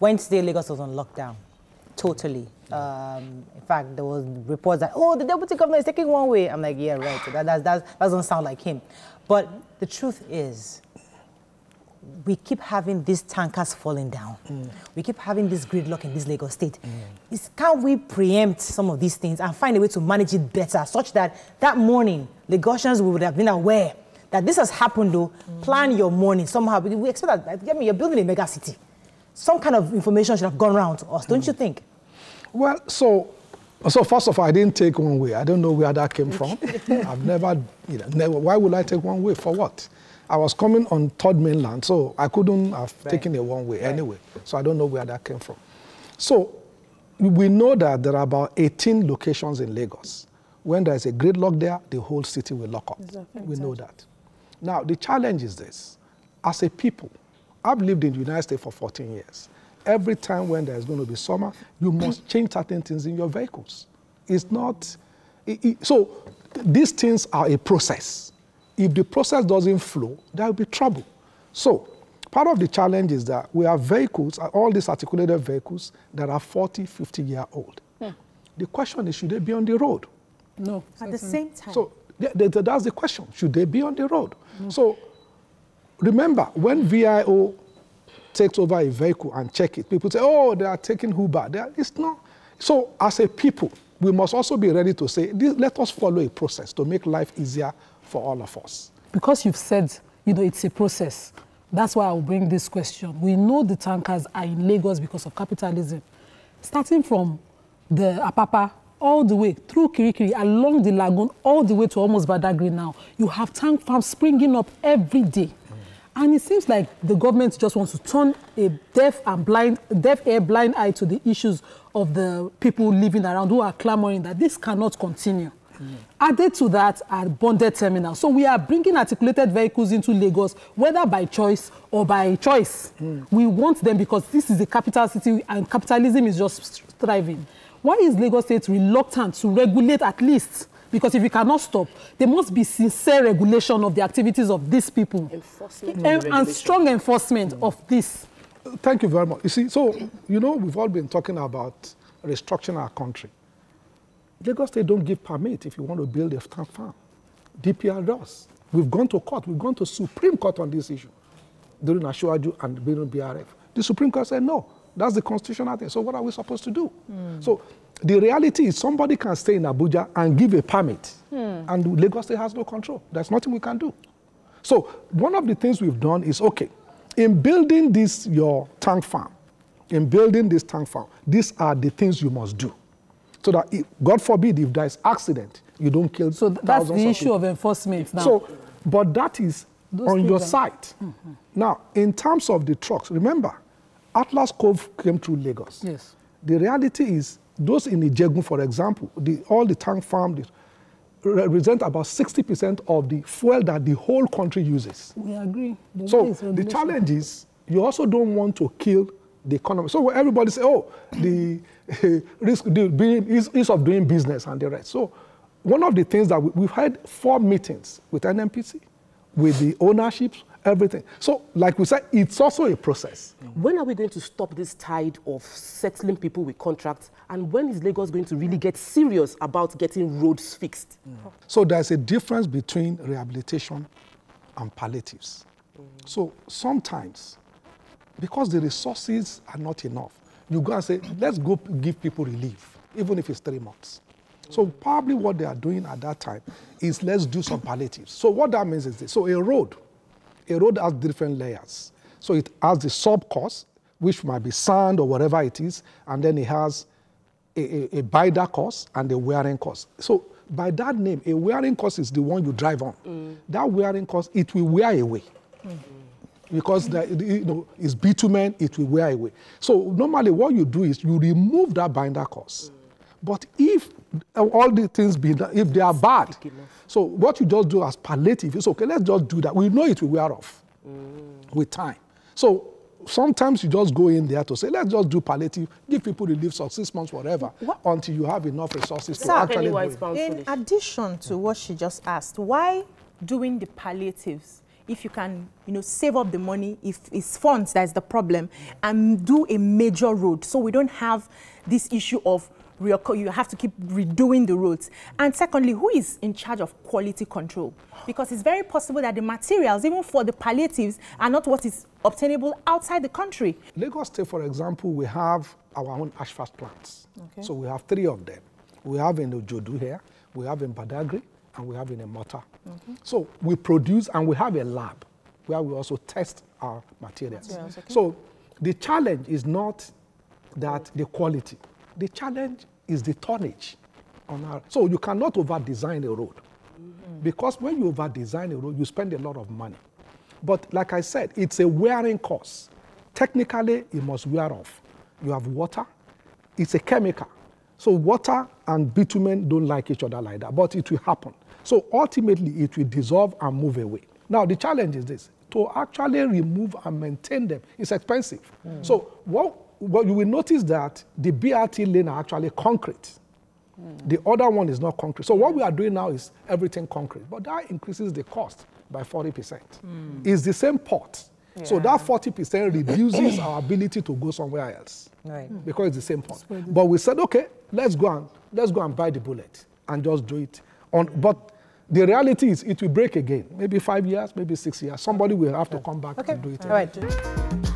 Wednesday, Lagos was on lockdown, totally. Um, in fact, there was reports that, oh, the deputy governor is taking one way. I'm like, yeah, right. That, that, that doesn't sound like him. But the truth is, we keep having these tankers falling down. Mm. We keep having this gridlock in this Lagos state. Mm. can we preempt some of these things and find a way to manage it better such that that morning, Lagosians would have been aware that this has happened though. Mm. Plan your morning somehow. We expect that, get me, you're building a mega city. Some kind of information should have gone around to us, don't you think? Well, so so first of all, I didn't take one way. I don't know where that came from. I've never, you know, never. Why would I take one way for what? I was coming on third mainland, so I couldn't have right. taken a one way right. anyway. So I don't know where that came from. So we know that there are about 18 locations in Lagos. When there is a gridlock there, the whole city will lock up. Exactly. We know that. Now, the challenge is this. As a people, I've lived in the United States for 14 years. Every time when there's going to be summer, you must change certain things in your vehicles. It's not, it, it, so these things are a process. If the process doesn't flow, there will be trouble. So, part of the challenge is that we have vehicles, all these articulated vehicles, that are 40, 50 year old. Hmm. The question is, should they be on the road? No. At the same time. So, that's the question. Should they be on the road? Hmm. So, remember, when VIO takes over a vehicle and check it, people say, oh, they are taking Uber. Are, it's not. So, as a people, we must also be ready to say, let us follow a process to make life easier for all of us. Because you've said, you know, it's a process. That's why I'll bring this question. We know the tankers are in Lagos because of capitalism. Starting from the Apapa all the way through Kirikiri, along the lagoon, all the way to almost Badagry now, you have tank farms springing up every day. And it seems like the government just wants to turn a deaf and blind, deaf ear, blind eye to the issues of the people living around who are clamoring that this cannot continue. Mm. Added to that are bonded terminals. So we are bringing articulated vehicles into Lagos, whether by choice or by choice. Mm. We want them because this is a capital city and capitalism is just thriving. Why is Lagos State reluctant to regulate at least? Because if you cannot stop, there must be sincere regulation of the activities of these people. Enforcement and, and strong enforcement mm. of this. Thank you very much. You see, so, you know, we've all been talking about restructuring our country. Lagos State don't give permit if you want to build a tank farm. DPR does. We've gone to court. We've gone to Supreme Court on this issue during Asiwaju and during BRF. The Supreme Court said, no, that's the constitutional thing. So what are we supposed to do? Mm. So the reality is somebody can stay in Abuja and give a permit, mm. and Lagos State has no control. There's nothing we can do. So one of the things we've done is, okay, in building this, your tank farm, in building this tank farm, these are the things you must do. So that, if, God forbid, if there is accident, you don't kill So that's the issue of, of enforcement now. So, but that is Those on your side. Mm -hmm. Now, in terms of the trucks, remember, Atlas Cove came through Lagos. Yes. The reality is, those in Ijegun, for example, the, all the tank farms represent about 60% of the fuel that the whole country uses. We agree. So the challenge is, you also don't want to kill the economy. So everybody say, oh, the risk being, ease, ease of doing business and the rest. So one of the things that we, we've had four meetings with NNPC, with the ownerships, everything. So, like we said, it's also a process. When are we going to stop this tide of settling people with contracts? And when is Lagos going to really get serious about getting roads fixed? Mm. So there's a difference between rehabilitation and palliatives. Mm. So sometimes, because the resources are not enough, you go and say, let's go give people relief, even if it's three months. So probably what they are doing at that time is let's do some palliatives. So what that means is this. So a road, a road has different layers. So it has the sub-course, which might be sand or whatever it is, and then it has a, a, a binder course and a wearing course. So by that name, a wearing course is the one you drive on. Mm. That wearing course, it will wear away. Mm because the, you know, it's bitumen, it will wear away. So normally what you do is you remove that binder course. Mm. But if all the things be if they are bad, so what you just do as palliative is okay, let's just do that. We know it will wear off mm. with time. So sometimes you just go in there to say, let's just do palliative, give people relief for six months, whatever, what? until you have enough resources to actually do it. In addition to what she just asked, why doing the palliatives if you can, you know, save up the money, if it's funds that's the problem, and do a major road so we don't have this issue of reoccur- you have to keep redoing the roads. And secondly, who is in charge of quality control? Because it's very possible that the materials, even for the palliatives, are not what is obtainable outside the country. Lagos State, for example, we have our own asphalt plants. Okay. So we have three of them. We have in Ojodu here, we have in Badagry, and we have in Imota. So we produce and we have a lab where we also test our materials. Materials, okay. So the challenge is not that the quality. The challenge is the tonnage on our. So you cannot over design a road. Because when you over design a road, you spend a lot of money. But like I said, it's a wearing course. Technically, it must wear off. You have water, it's a chemical. So water and bitumen don't like each other like that, but it will happen. So ultimately, it will dissolve and move away. Now, the challenge is this to actually remove and maintain them is expensive. Hmm. So, what, what you will notice that the BRT lane are actually concrete. The other one is not concrete. So what we are doing now is everything concrete, but that increases the cost by 40%. Hmm. It's the same pot. So that 40% reduces our ability to go somewhere else Right. Hmm. because it's the same pot. But we said, okay, let's go and let's go and buy the bullet and just do it. On, but the reality is, it will break again. Maybe five years, maybe six years. Somebody will have to come back Okay. and do it. All right.